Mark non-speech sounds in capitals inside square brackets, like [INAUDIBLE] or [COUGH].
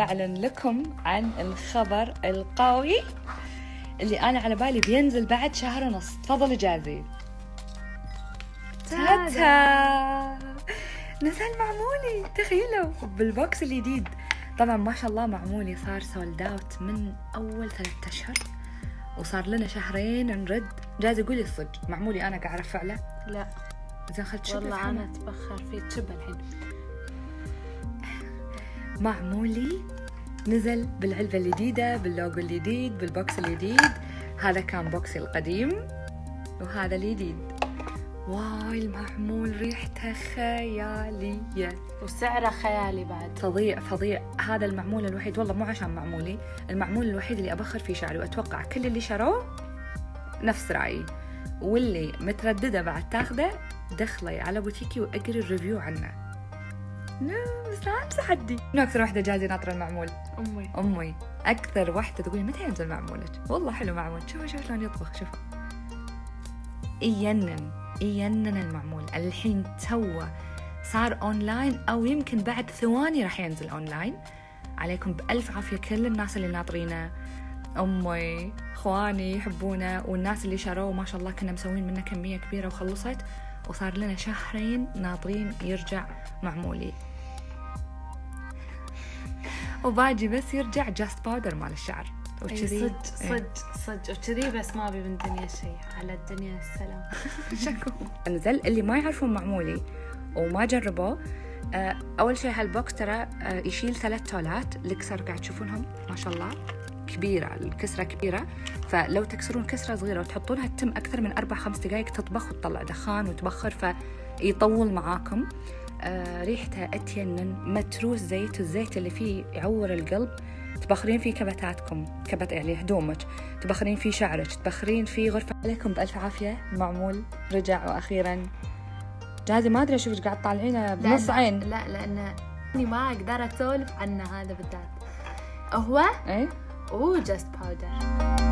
أعلن لكم عن الخبر القوي اللي أنا على بالي بينزل بعد شهر ونص. تفضل جازي. تاتا. نزل معمولي تخيلوا. بال box الجديد. طبعا ما شاء الله معمولي. صار sold out من أول ثلاثة أشهر. وصار لنا شهرين نرد. جاز قولي الصدق. معمولي أنا قاعد أرفع له. لا. زين خلت والله أنا أتبخر في تشب الحين. معمولي. نزل بالعلبة الجديدة باللوجو الجديد بال box الجديد. هذا كان بوكسي القديم وهذا الجديد. واي المعمول ريحته خيالية. وسعره خيالي بعد. فظيع فظيع. هذا المعمول الوحيد والله مو عشان معمولي. المعمول الوحيد اللي أبخر فيه شعري وأتوقع كل اللي شروه نفس رأيي. واللي مترددة بعد تاخذه دخلي على بوتيكي وأقري ال review عنه. لا بس لا امسح حدي شنو أكثر واحدة جازي ناطرة المعمول؟ أمي. أمي. أكثر واحدة تقول متى ينزل معمولك؟ والله حلو معمول. شوفوا شوفوا شلون يطبخ شوفوا. يجنن يجنن المعمول. الحين توه صار أونلاين أو يمكن بعد ثواني راح ينزل أونلاين. عليكم بألف عافية كل الناس اللي ناطرينه. أمي إخواني يحبونه والناس اللي شروه ما شاء الله كنا مسوين منه كمية كبيرة وخلصت. وصار لنا شهرين ناطرين يرجع معمولي. وباجي بس يرجع just powder مال الشعر. وكذي صدق إيه. صدق صدق. وكذي بس ما أبي من الدنيا شيء. على الدنيا السلام. [LAUGHS] شكو نزل اللي ما يعرفون معمولي وما جربوه آه، أول شيء هال box ترى آه، يشيل ثلاث تولات. الكسر قاعد تشوفونهم ما شاء الله. كبيرة الكسرة كبيرة. فلو تكسرون كسرة صغيرة وتحطونها تتم أكثر من أربع خمس دقايق تطبخ وتطلع دخان وتبخر فيطول معاكم. آه ريحته أتينن متروس زيت الزيت اللي فيه يعور القلب. تبخرين فيه كبتاتكم كبت يعني هدومك. تبخرين فيه شعرك تبخرين فيه غرفة. عليكم بألف عافية معمول رجع وأخيرا. جازي ما أدري أشوفك قاعد طالعينه بنص لأن- عين. لا لأن إني ما أقدر أسولف عنه هذا بالذات. هو؟ إيه؟ هو جاست باودر